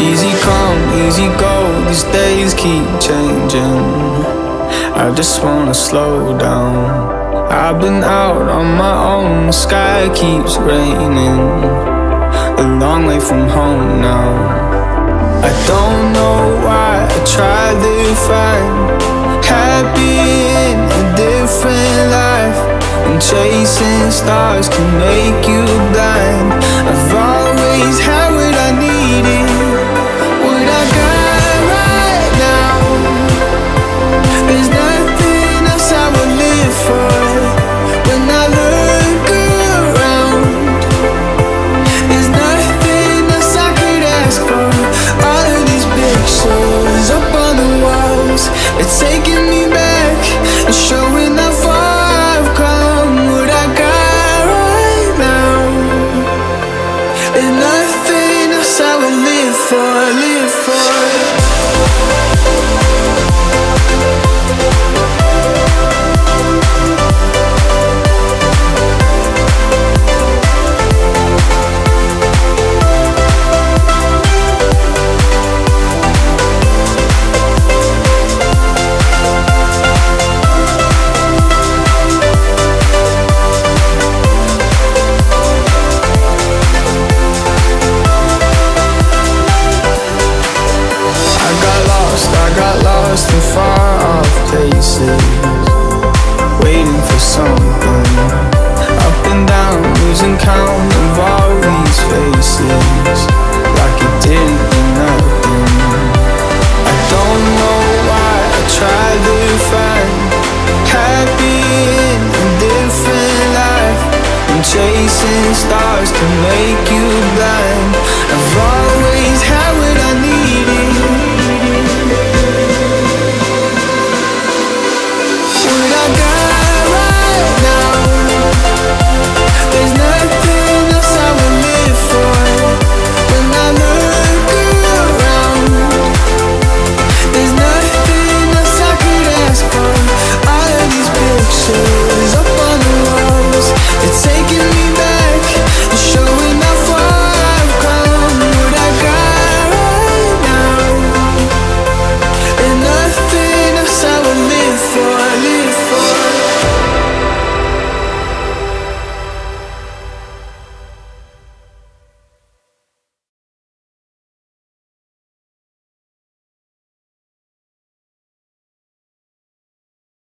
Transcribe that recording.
Easy come, easy go, these days keep changing. I just wanna slow down. I've been out on my own, the sky keeps raining. A long way from home now. I don't know why I tried to find Happy in a different life. And chasing stars can make you for, live for. Count of all these faces Like it didn't mean nothing. I don't know why I try to find Happy in a different life And chasing stars can make you blind. I've